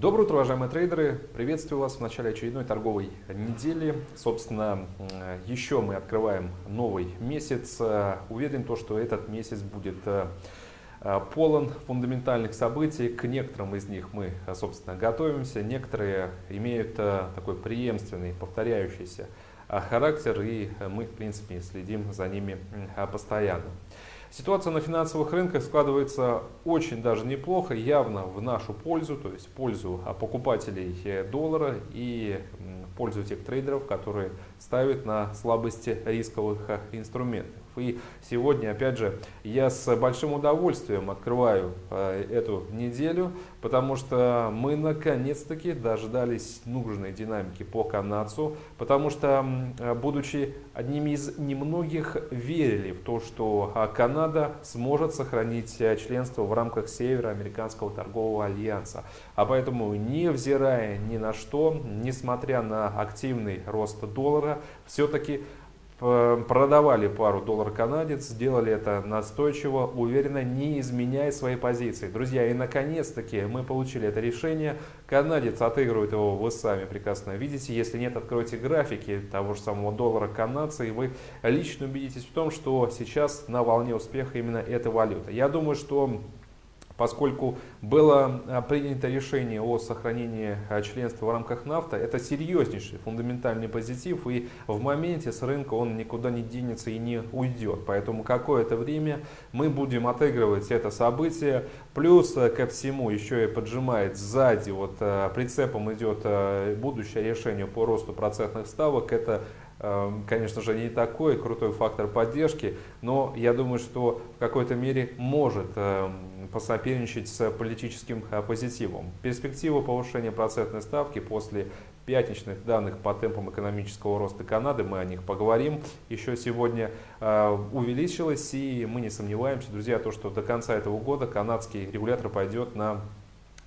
Доброе утро, уважаемые трейдеры! Приветствую вас в начале очередной торговой недели. Собственно, еще мы открываем новый месяц. Уверен, то, что этот месяц будет э, полон фундаментальных событий. К некоторым из них мы, собственно, готовимся. Некоторые имеют э, такой преемственный, повторяющийся э, характер, и мы, в принципе, следим за ними постоянно. Ситуация на финансовых рынках складывается очень даже неплохо, явно в нашу пользу, то есть пользу а, покупателей э, доллара и пользу тех трейдеров, которые ставят на слабости рисковых э, инструментов. И сегодня, опять же, я с большим удовольствием открываю э, эту неделю, потому что мы наконец-таки дождались нужной динамики по канадцу, потому что, будучи одними из немногих, верили в то, что а, Канада сможет сохранить э, членство в рамках Североамериканского торгового альянса. А поэтому, невзирая ни на что, несмотря на активный рост доллара, все-таки продавали пару доллар-канадец, сделали это настойчиво, уверенно, не изменяя своей позиции. Друзья, и наконец-таки мы получили это решение. Канадец отыгрывает его, вы сами прекрасно видите. Если нет, откройте графики того же самого доллара канадца, и вы лично убедитесь в том, что сейчас на волне успеха именно эта валюта. Я думаю, что поскольку было а, принято решение о сохранении а, членства в рамках нафта, это серьезнейший фундаментальный позитив, и в моменте с рынка он никуда не денется и не уйдет. Поэтому какое-то время мы будем отыгрывать это событие, плюс а, ко всему еще и поджимает сзади, вот прицепом идет будущее решение по росту процентных ставок, это конечно же, не такой крутой фактор поддержки, но я думаю, что в какой-то мере может посоперничать с политическим позитивом. Перспектива повышения процентной ставки после пятничных данных по темпам экономического роста Канады, мы о них поговорим еще сегодня, э, увеличилась, и мы не сомневаемся, друзья, то, что до конца этого года канадский регулятор пойдет на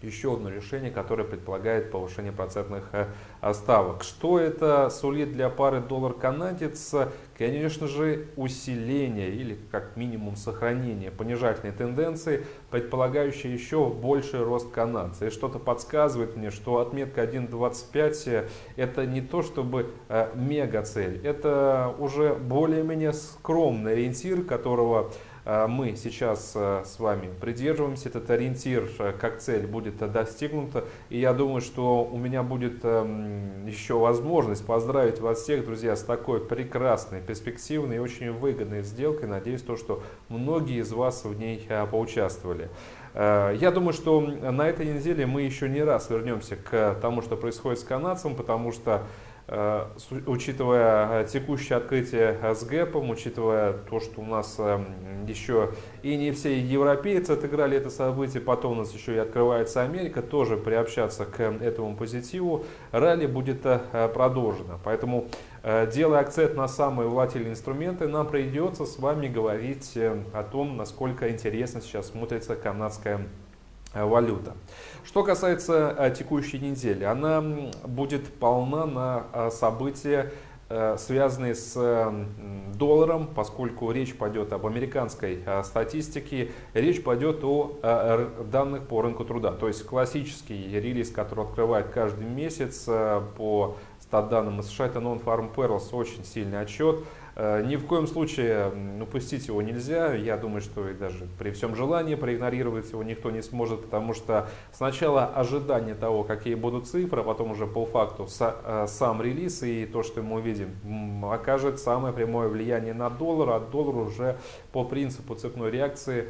еще одно решение, которое предполагает повышение процентных э, ставок. Что это сулит для пары доллар-канадец? Конечно же, усиление или как минимум сохранение понижательной тенденции, предполагающей еще больший рост канадца. И что-то подсказывает мне, что отметка 1.25 это не то чтобы э, мега цель, это уже более-менее скромный ориентир, которого мы сейчас а, с вами придерживаемся. Этот ориентир а, как цель будет достигнута. И я думаю, что у меня будет еще возможность поздравить вас всех, друзья, с такой прекрасной, перспективной и очень выгодной сделкой. Надеюсь, то, что многие из вас в ней поучаствовали. Я думаю, что на этой неделе мы еще не раз вернемся к тому, что происходит с канадцем, потому что Э, учитывая э, текущее открытие с гэпом, учитывая то, что у нас эм, еще и не все европейцы отыграли это событие, потом у нас еще и открывается Америка, тоже приобщаться к этому позитиву, ралли будет э, продолжено. Поэтому, делая акцент на самые волатильные инструменты, нам придется с вами говорить о том, насколько интересно сейчас смотрится канадская Э, валюта. Что касается э, текущей недели, она будет полна на э, события, связанные с долларом, поскольку речь пойдет об американской статистике, речь пойдет о данных по рынку труда. То есть классический релиз, который открывает каждый месяц по стат данным США, это Non-Farm Payrolls, очень сильный отчет. Э, ни в коем случае упустить его нельзя. Я думаю, что и даже при всем желании проигнорировать его никто не сможет, потому что сначала ожидание того, какие будут цифры, а потом уже по факту э, сам релиз и то, что мы увидим, окажет самое прямое влияние на доллар, а доллар уже по принципу цепной реакции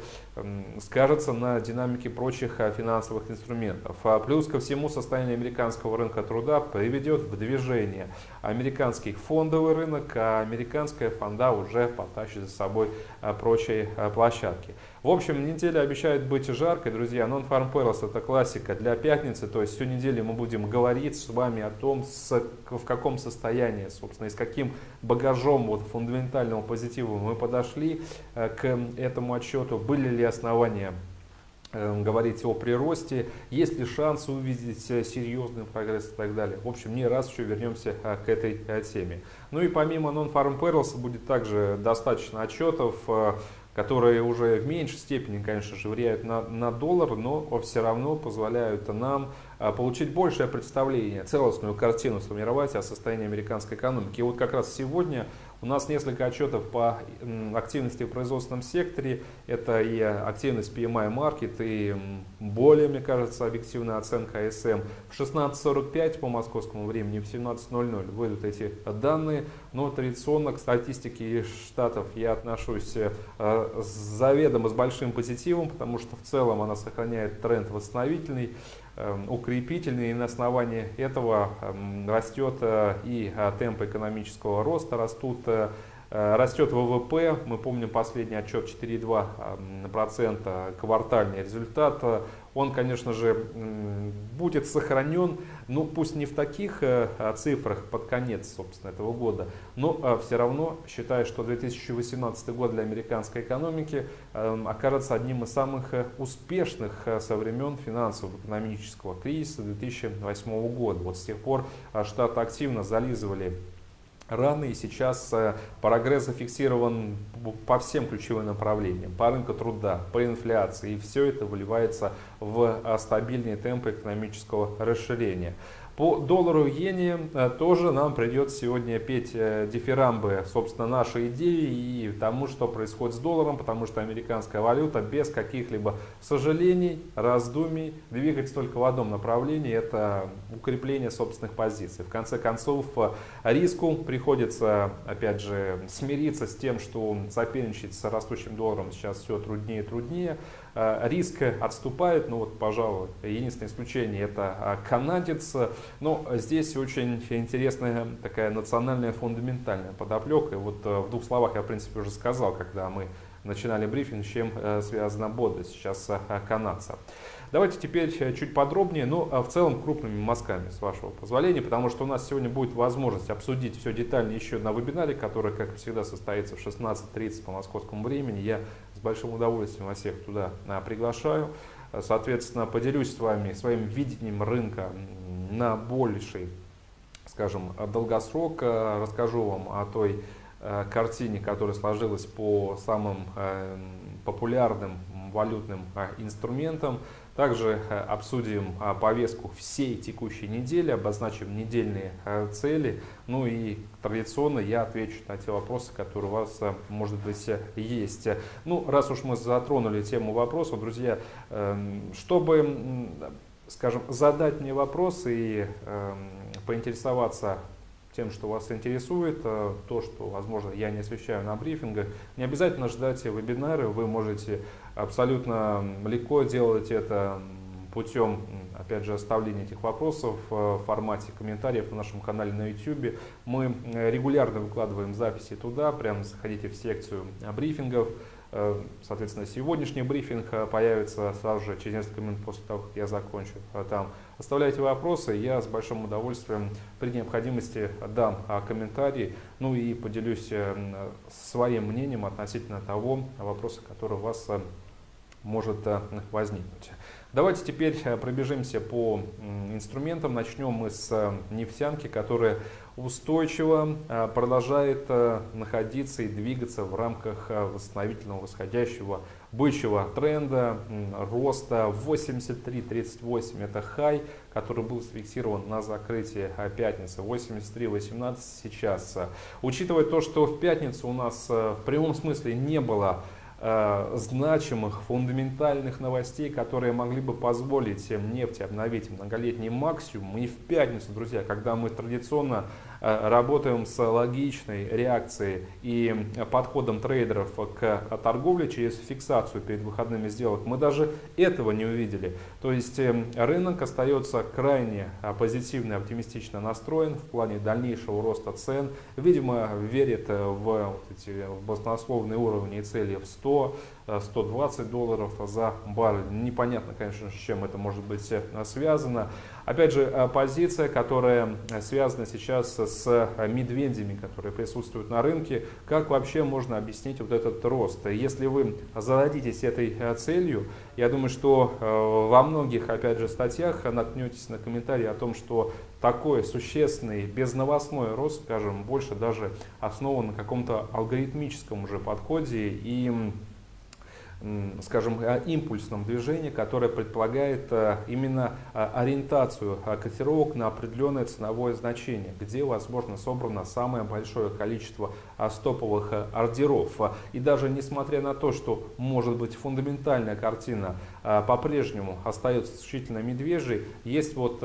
скажется на динамике прочих э, финансовых инструментов. А плюс ко всему состояние американского рынка труда приведет в движение американский фондовый рынок, а американский американская фонда уже потащит за собой э, прочие э, площадки. В общем, неделя обещает быть жаркой, друзья. Non-Farm Payrolls это классика для пятницы, то есть всю неделю мы будем говорить с вами о том, с, в каком состоянии, собственно, и с каким багажом вот, фундаментального позитива мы подошли э, к этому отчету, были ли основания говорить о приросте, есть ли шанс увидеть э, серьезный прогресс и так далее. В общем, не раз еще вернемся э, к этой э, теме. Ну и помимо Non-Farm Perils будет также достаточно отчетов, которые уже в меньшей степени, конечно же, влияют на, на доллар, но все равно позволяют нам получить большее представление, целостную картину сформировать о состоянии американской экономики. И вот как раз сегодня у нас несколько отчетов по активности в производственном секторе. Это и активность PMI Market, и более, мне кажется, объективная оценка ASM. В 16.45 по московскому времени, в 17.00 выйдут эти данные. Но традиционно к статистике Штатов я отношусь э, заведомо с большим позитивом, потому что в целом она сохраняет тренд восстановительный. Эм, укрепительный, и на основании этого эм, растет э, и э, темп экономического роста, растут э, Растет ВВП, мы помним последний отчет 4,2% квартальный результат он, конечно же, будет сохранен, ну пусть не в таких э, цифрах под конец, собственно, этого года, но э, все равно считаю, что 2018 год для американской экономики эм, окажется одним из самых э, успешных со времен финансово-экономического кризиса 2008 года. Вот с тех пор Штаты активно зализывали раны, и сейчас э, прогресс зафиксирован по всем ключевым направлениям, по рынку труда, по инфляции, и все это выливается в э, стабильные темпы экономического расширения. По доллару иене э, тоже нам придется сегодня петь э, дифирамбы, собственно, нашей идеи и тому, что происходит с долларом, потому что американская валюта без каких-либо сожалений, раздумий двигается только в одном направлении, это укрепление собственных позиций. В конце концов, э, риску приходится, опять же, смириться с тем, что соперничать с растущим долларом сейчас все труднее и труднее. Э, риск отступает, ну вот, пожалуй, единственное исключение это а, канадец, но здесь очень интересная такая национальная фундаментальная подоплека, и вот э, в двух словах я, в принципе, уже сказал, когда мы начинали брифинг, с чем э, связана бода сейчас канадца. Давайте теперь чуть подробнее, но ну, а в целом крупными мазками, с вашего позволения, потому что у нас сегодня будет возможность обсудить все детально еще на вебинаре, который, как всегда, состоится в 16.30 по московскому времени. Я большим удовольствием вас всех туда приглашаю. Соответственно, поделюсь с вами своим видением рынка на больший, скажем, долгосрок. Расскажу вам о той картине, которая сложилась по самым популярным валютным инструментам. Также э, обсудим а, повестку всей текущей недели, обозначим недельные э, цели. Ну и традиционно я отвечу на те вопросы, которые у вас, э, может быть, есть. Ну, раз уж мы затронули тему вопросов, друзья, эм, чтобы, скажем, задать мне вопрос и эм, поинтересоваться тем, что вас интересует, то, что, возможно, я не освещаю на брифингах. Не обязательно ждать вебинары, вы можете абсолютно легко делать это путем, опять же, оставления этих вопросов в формате комментариев на нашем канале на YouTube. Мы э, регулярно выкладываем записи туда, прямо заходите в секцию брифингов, Э, соответственно, сегодняшний брифинг э, появится сразу же через несколько минут после того, как я закончу э, там. Оставляйте вопросы, я с большим удовольствием при необходимости дам комментарии, ну и поделюсь своим мнением относительно того вопроса, который вас может возникнуть. Давайте теперь пробежимся по инструментам. Начнем мы с нефтянки, которая устойчиво продолжает находиться и двигаться в рамках восстановительного восходящего бычьего тренда роста 83.38 это хай, который был зафиксирован на закрытии пятницы 83.18 сейчас. Учитывая то, что в пятницу у нас в прямом смысле не было значимых фундаментальных новостей, которые могли бы позволить нефти обновить многолетний максимум. И в пятницу, друзья, когда мы традиционно Э, работаем с логичной реакцией и подходом трейдеров к торговле через фиксацию перед выходными сделок, мы даже этого не увидели. То есть э, рынок остается крайне позитивно и оптимистично настроен в плане дальнейшего роста цен. Видимо, верит в, вот эти, в баснословные уровни и цели в 100, 120 долларов за баррель. Непонятно, конечно, с чем это может быть э, связано. Опять же, э, позиция, которая связана сейчас с э, медведями, которые присутствуют на рынке. Как вообще можно объяснить вот этот рост? Если вы зададитесь этой целью, я думаю, что во многих, опять же, статьях наткнетесь на комментарии о том, что такой существенный безновостной рост, скажем, больше даже основан на каком-то алгоритмическом уже подходе и скажем, импульсном движении, которое предполагает именно ориентацию котировок на определенное ценовое значение, где, возможно, собрано самое большое количество стоповых ордеров. И даже несмотря на то, что может быть фундаментальная картина по-прежнему остается исключительно медвежьей, есть вот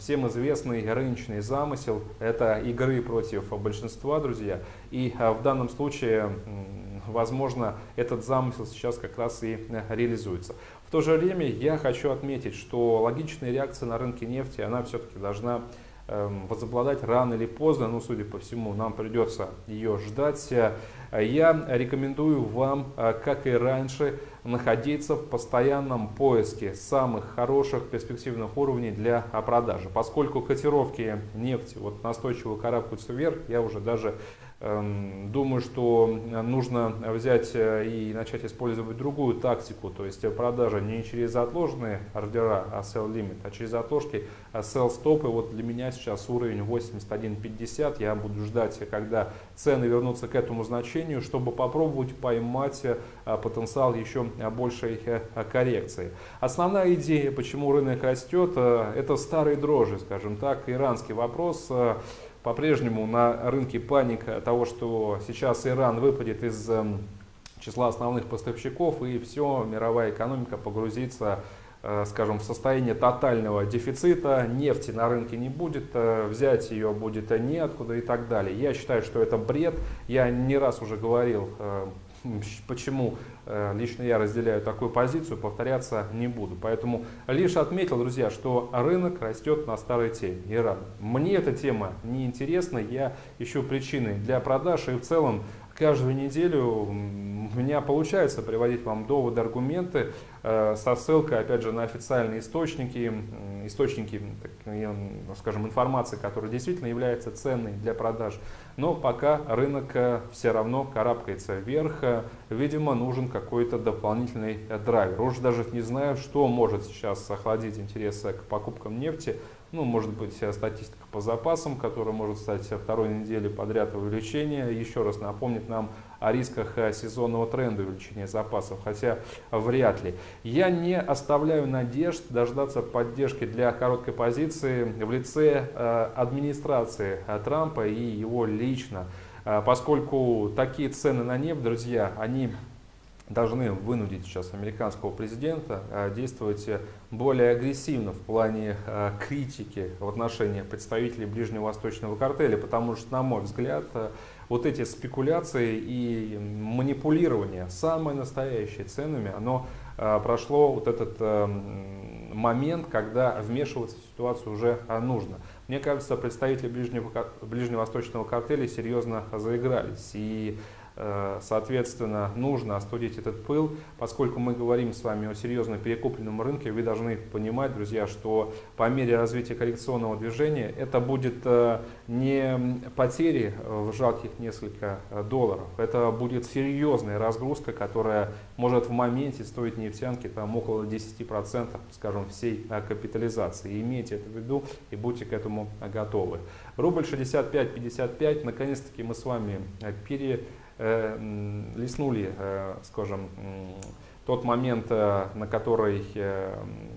всем известный рыночный замысел, это игры против большинства, друзья, и в данном случае возможно, этот замысел сейчас как раз и э, реализуется. В то же время я хочу отметить, что логичная реакция на рынке нефти, она все-таки должна эм, возобладать рано или поздно, ну, судя по всему, нам придется ее ждать. Я рекомендую вам, э, как и раньше, находиться в постоянном поиске самых хороших перспективных уровней для продажи. Поскольку котировки нефти вот настойчиво карабкаются вверх, я уже даже думаю, что нужно взять э, и начать использовать другую тактику, то есть продажа не через отложенные ордера, а sell limit, а через отложки, а sell stop. И вот для меня сейчас уровень 81.50. Я буду ждать, когда цены вернутся к этому значению, чтобы попробовать поймать э, потенциал еще большей э, коррекции. Основная идея, почему рынок растет, это старые дрожжи, скажем так, иранский вопрос. По-прежнему на рынке паника того, что сейчас Иран выпадет из эм, числа основных поставщиков и все, мировая экономика погрузится э, скажем, в состояние тотального дефицита, нефти на рынке не будет, э, взять ее будет неоткуда и так далее. Я считаю, что это бред. Я не раз уже говорил э, Почему э, лично я разделяю такую позицию, повторяться не буду. Поэтому лишь отметил, друзья, что рынок растет на старой теме, Иран. Мне эта тема не интересна, я ищу причины для продаж и в целом каждую неделю у меня получается приводить вам доводы, аргументы э, со ссылкой, опять же, на официальные источники, источники, скажем, информации, которая действительно является ценной для продаж. Но пока рынок э, все равно карабкается вверх, э, видимо, нужен какой-то дополнительный драйвер. Уж даже не знаю, что может сейчас охладить интересы к покупкам нефти, ну, может быть, статистика по запасам, которая может стать второй недели подряд увеличения. Еще раз напомнит нам о рисках э, сезонного тренда увеличения запасов, хотя вряд ли. Я не оставляю надежд дождаться поддержки для короткой позиции в лице э, администрации э, Трампа и его лично, поскольку такие цены на нефть, друзья, они должны вынудить сейчас американского президента э, действовать более агрессивно в плане э, критики в отношении представителей ближневосточного картеля, потому что, на мой взгляд, э, вот эти спекуляции и манипулирование самое настоящее ценами, оно прошло вот этот момент, когда вмешиваться в ситуацию уже нужно. Мне кажется, представители ближневосточного картеля серьезно заигрались. И соответственно, нужно остудить этот пыл. Поскольку мы говорим с вами о серьезно перекупленном рынке, вы должны понимать, друзья, что по мере развития коррекционного движения это будет э, не потери в жалких несколько э, долларов. Это будет серьезная разгрузка, которая может в моменте стоить нефтянки там, около 10% скажем, всей капитализации. имейте это в виду и будьте к этому готовы. Рубль 65.55. Наконец-таки мы с вами пере Э, листнули, э, скажем, тот момент, э, на который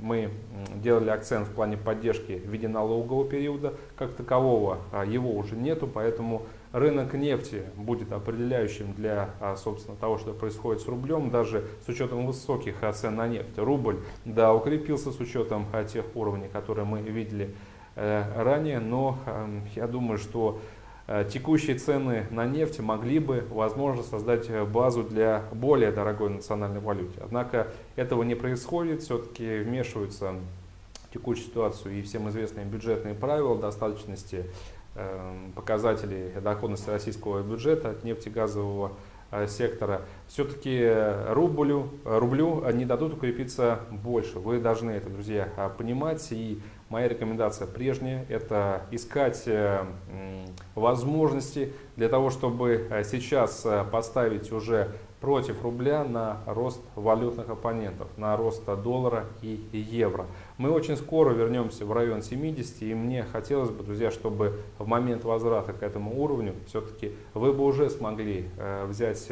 мы делали акцент в плане поддержки в виде налогового периода, как такового а его уже нету, поэтому рынок нефти будет определяющим для, а, собственно, того, что происходит с рублем, даже с учетом высоких цен на нефть. Рубль, да, укрепился с учетом тех уровней, которые мы видели ранее, но я думаю, что Э, текущие цены на нефть могли бы, возможно, создать э, базу для более дорогой национальной валюты. Однако этого не происходит, все-таки вмешиваются в текущую ситуацию и всем известные бюджетные правила достаточности эм, показателей доходности российского бюджета от нефтегазового э, сектора, все-таки рублю, рублю не дадут укрепиться больше. Вы должны это, друзья, понимать. И Моя рекомендация прежняя – это искать э, возможности для того, чтобы э, сейчас э, поставить уже против рубля на рост валютных оппонентов, на рост доллара и евро. Мы очень скоро вернемся в район 70, и мне хотелось бы, друзья, чтобы в момент возврата к этому уровню все-таки вы бы уже смогли взять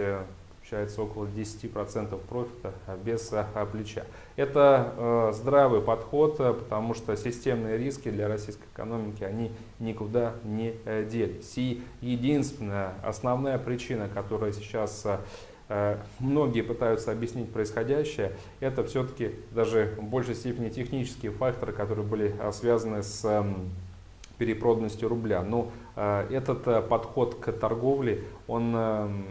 получается около 10% профита без плеча. Это здравый подход, потому что системные риски для российской экономики, они никуда не делись. И единственная, основная причина, которая сейчас Э, многие пытаются объяснить происходящее, это все-таки даже в большей степени технические факторы, которые были э, связаны с эм, перепроданностью рубля. Но э, этот подход к торговле, он, эм,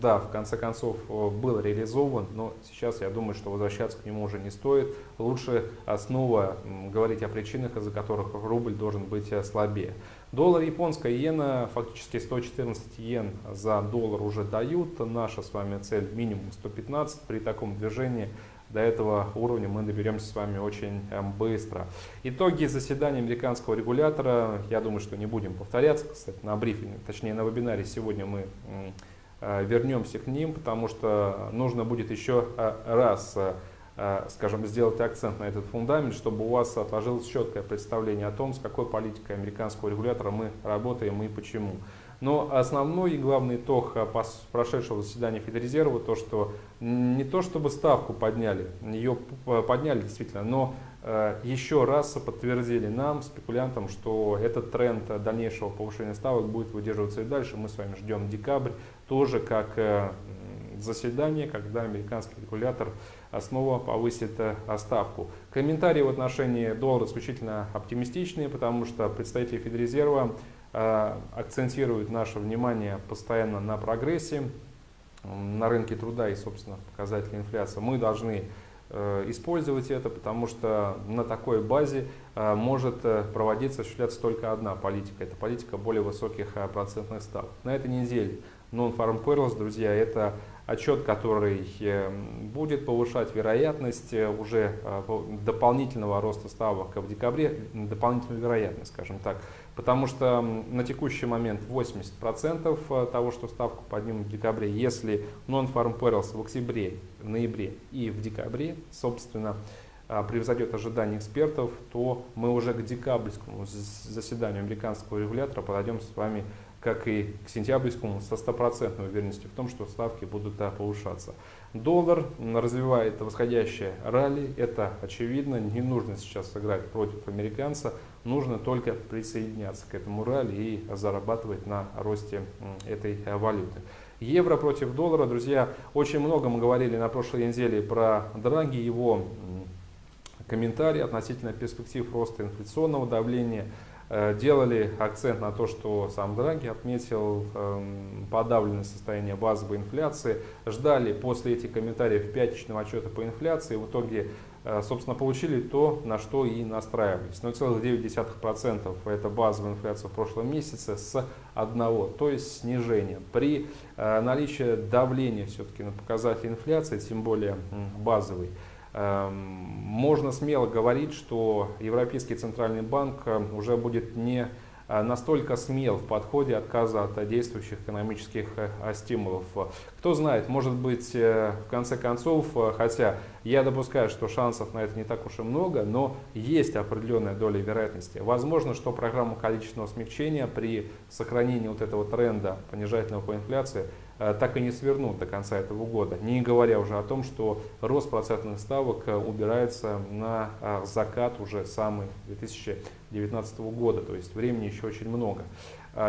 да, в конце концов был реализован, но сейчас я думаю, что возвращаться к нему уже не стоит. Лучше снова говорить о причинах, из-за которых рубль должен быть слабее. Доллар японская иена, фактически 114 йен за доллар уже дают. Наша с вами цель минимум 115. При таком движении до этого уровня мы доберемся с вами очень эм, быстро. Итоги заседания американского регулятора, я думаю, что не будем повторяться, кстати, на брифинге, точнее на вебинаре сегодня мы э, вернемся к ним, потому что нужно будет еще э, раз Э, скажем, сделать акцент на этот фундамент, чтобы у вас отложилось четкое представление о том, с какой политикой американского регулятора мы работаем и почему. Но основной и главный итог э, прошедшего заседания Федрезерва, то, что не то чтобы ставку подняли, ее подняли действительно, но э, еще раз подтвердили нам, спекулянтам, что этот тренд дальнейшего повышения ставок будет выдерживаться и дальше. Мы с вами ждем декабрь, тоже как заседание, когда американский регулятор снова повысит э, ставку. Комментарии в отношении доллара исключительно оптимистичные, потому что представители Федрезерва э, акцентируют наше внимание постоянно на прогрессе, на рынке труда и, собственно, показатели инфляции. Мы должны э, использовать это, потому что на такой базе может проводиться, осуществляться только одна политика. Это политика более высоких процентных ставок. На этой неделе Non-Farm Payrolls, друзья, это отчет, который эм, будет повышать вероятность э, уже э, дополнительного роста ставок в декабре, дополнительную вероятность, скажем так. Потому что на текущий момент 80% э, того, что ставку поднимут в декабре, если non-farm payrolls в октябре, ноябре и в декабре, собственно, превзойдет ожидания экспертов, то мы уже к декабрьскому заседанию американского регулятора подойдем с вами как и к сентябрьскому, со стопроцентной уверенностью в том, что ставки будут да, повышаться. Доллар развивает восходящее ралли, это очевидно, не нужно сейчас сыграть против американца, нужно только присоединяться к этому ралли и зарабатывать на росте этой валюты. Евро против доллара, друзья, очень много мы говорили на прошлой неделе про Драги, его комментарии относительно перспектив роста инфляционного давления – Э, делали акцент на то, что сам Драги отметил эм, подавленное состояние базовой инфляции, ждали после этих комментариев пятничного отчета по инфляции, в итоге э, собственно, получили то, на что и настраивались. 0,9% это базовая инфляция в прошлом месяце с одного, то есть снижение. При э, наличии давления все-таки на показатель инфляции, тем более базовый, можно смело говорить, что Европейский центральный банк э, уже будет не э, настолько смел в подходе отказа от действующих экономических э, стимулов. Кто знает, может быть, в конце концов, хотя я допускаю, что шансов на это не так уж и много, но есть определенная доля вероятности. Возможно, что программа количественного смягчения при сохранении вот этого тренда понижательного по инфляции Э, так и не свернут до конца этого года. Не говоря уже о том, что рост процентных ставок э, убирается на э, закат уже самый 2019 года, то есть времени еще очень много.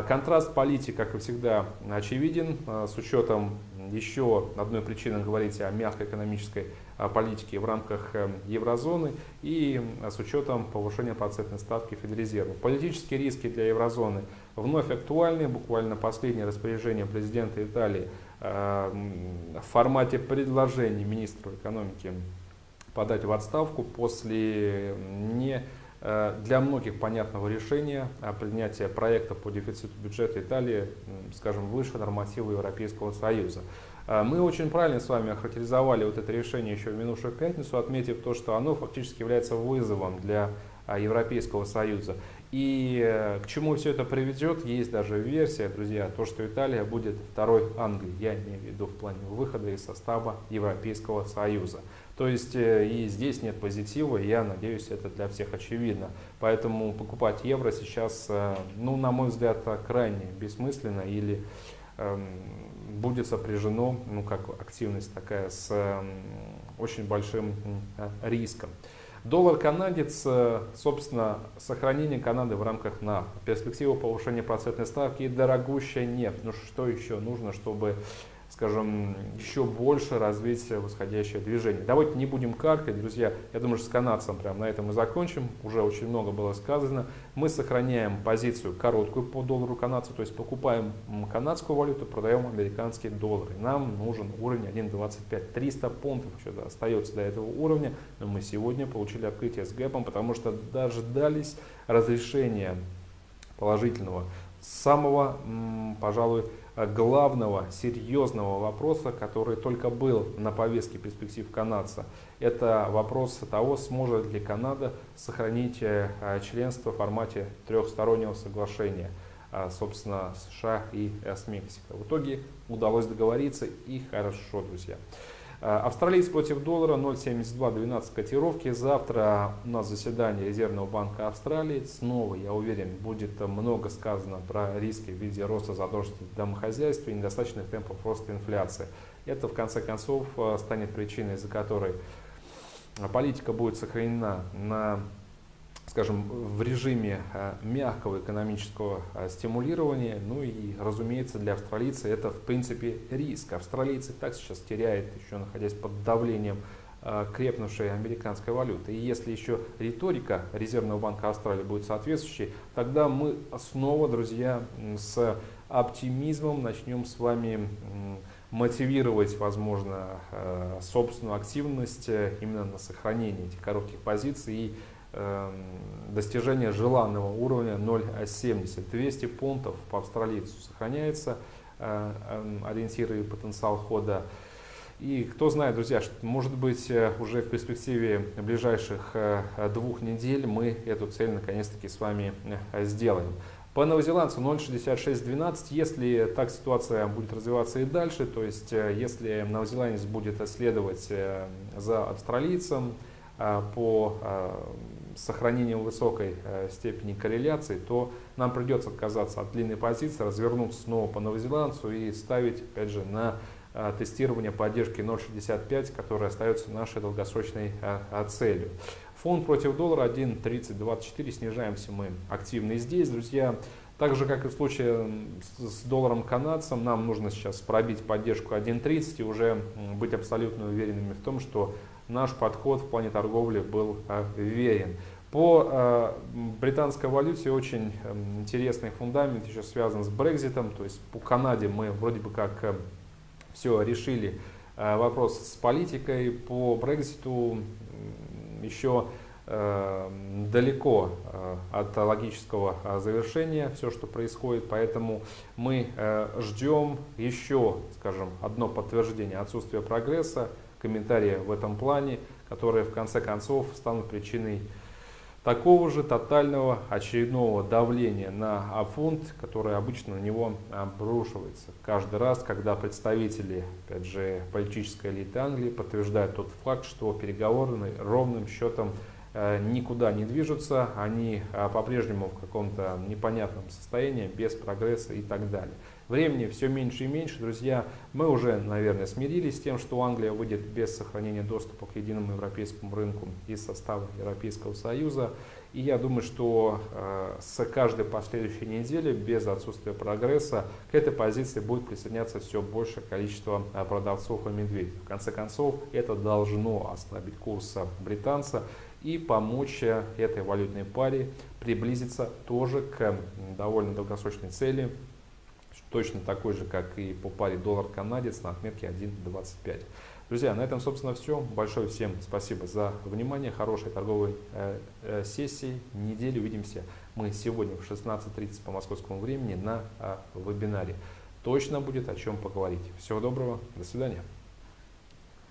Контраст политик, как и всегда, очевиден, с учетом еще одной причины говорить о мягкой экономической политике в рамках еврозоны и с учетом повышения процентной ставки Федрезерва. Политические риски для еврозоны вновь актуальны. Буквально последнее распоряжение президента Италии э, в формате предложения министру экономики подать в отставку после не э, для многих понятного решения принятия проекта по дефициту бюджета Италии, скажем, выше норматива Европейского Союза. Э, мы очень правильно с вами охарактеризовали вот это решение еще в минувшую пятницу, отметив то, что оно фактически является вызовом для Европейского Союза. И э, к чему все это приведет, есть даже версия, друзья, то, что Италия будет второй Англией, я имею в виду в плане выхода из состава Европейского Союза. То есть э, и здесь нет позитива, и я надеюсь, это для всех очевидно. Поэтому покупать евро сейчас, э, ну, на мой взгляд, крайне бессмысленно или будет сопряжено, ну как активность такая, с эм, очень большим риском. Доллар канадец, э, собственно, сохранение Канады в рамках НАФ, перспектива повышения процентной ставки и дорогущая нефть. Ну что еще нужно, чтобы скажем, еще больше развить восходящее движение. Давайте не будем каркать, друзья. Я думаю, что с канадцем прямо на этом мы закончим. Уже очень много было сказано. Мы сохраняем позицию короткую по доллару канадцу, то есть покупаем канадскую валюту, продаем американские доллары. Нам нужен уровень 1.25. 300 пунктов еще остается до этого уровня, но мы сегодня получили открытие с гэпом, потому что дождались разрешения положительного самого, пожалуй, главного серьезного вопроса, который только был на повестке перспектив канадца. Это вопрос того, сможет ли Канада сохранить э, членство в формате трехстороннего соглашения, а, собственно, США и с Мексикой. В итоге удалось договориться и хорошо, друзья. Э, австралиец против доллара 0.7212 котировки. Завтра у нас заседание Резервного банка Австралии. Снова, я уверен, будет много сказано про риски в виде роста задолженности домохозяйства и недостаточных темпов роста инфляции. Это, в конце концов, э, станет причиной, из-за которой политика будет сохранена на скажем, в режиме э, мягкого экономического э, стимулирования. Ну и, разумеется, для австралийца это, в принципе, риск. Австралийцы так сейчас теряет, еще находясь под давлением э, крепнувшей американской валюты. И если еще риторика Резервного банка Австралии будет соответствующей, тогда мы снова, друзья, с оптимизмом начнем с вами мотивировать, возможно, собственную активность именно на сохранение этих коротких позиций и достижение желанного уровня 0,70. 200 пунктов по австралийцу сохраняется э, эм, ориентиры потенциал хода. И кто знает, друзья, что, может быть, э, уже в перспективе ближайших э, двух недель мы эту цель наконец-таки с вами сделаем. По новозеландцу 0,6612, если так ситуация будет развиваться и дальше, то есть если новозеландец будет следовать за австралийцем по сохранением высокой э, степени корреляции, то нам придется отказаться от длинной позиции, развернуться снова по новозеландцу и ставить, опять же, на э, тестирование поддержки 0.65, которая остается нашей долгосрочной э, целью. Фонд против доллара 1.3024, снижаемся мы активно и здесь, друзья. Так же, как и в случае с долларом канадцем, нам нужно сейчас пробить поддержку 1.30 и уже быть абсолютно уверенными в том, что наш подход в плане торговли был э, верен. По э, британской валюте очень эм, интересный фундамент еще связан с Брекзитом. То есть по Канаде мы вроде бы как э, все решили вопрос с политикой. По Брекзиту еще далеко от логического завершения все, что происходит, поэтому мы ждем еще, скажем, одно подтверждение отсутствия прогресса комментарии в этом плане, которые в конце концов станут причиной такого же тотального очередного давления на фонд, которое обычно на него обрушивается. Каждый раз, когда представители, опять же, политической элиты Англии подтверждают тот факт, что переговоры ровным счетом э, никуда не движутся, они э, по-прежнему в каком-то непонятном состоянии, без прогресса и так далее. Времени все меньше и меньше, друзья. Мы уже, наверное, смирились с тем, что Англия выйдет без сохранения доступа к единому европейскому рынку из состава Европейского Союза. И я думаю, что э, с каждой последующей недели, без отсутствия прогресса, к этой позиции будет присоединяться все большее количество э, продавцов и медведей. В конце концов, это должно ослабить курс британца и помочь э, этой валютной паре приблизиться тоже к довольно долгосрочной цели точно такой же, как и по паре доллар-канадец на отметке 1.25. Друзья, на этом, собственно, все. Большое всем спасибо за внимание. Хорошей торговой э, э, сессии, недели. Увидимся мы сегодня в 16.30 по московскому времени на э, вебинаре. Точно будет о чем поговорить. Всего доброго. До свидания.